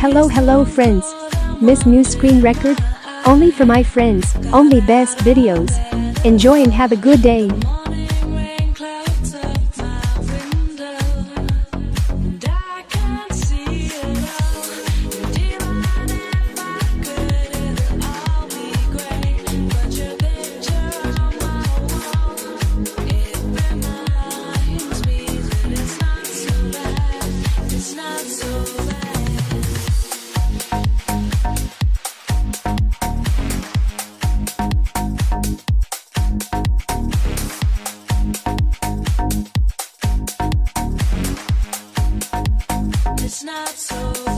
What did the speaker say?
Hello, hello, friends. Miss New Screen Record? Only for my friends, only best videos. Enjoy and have a good day. not so.